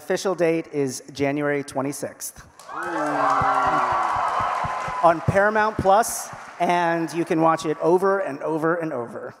official date is January 26th. On Paramount Plus, and you can watch it over and over and over.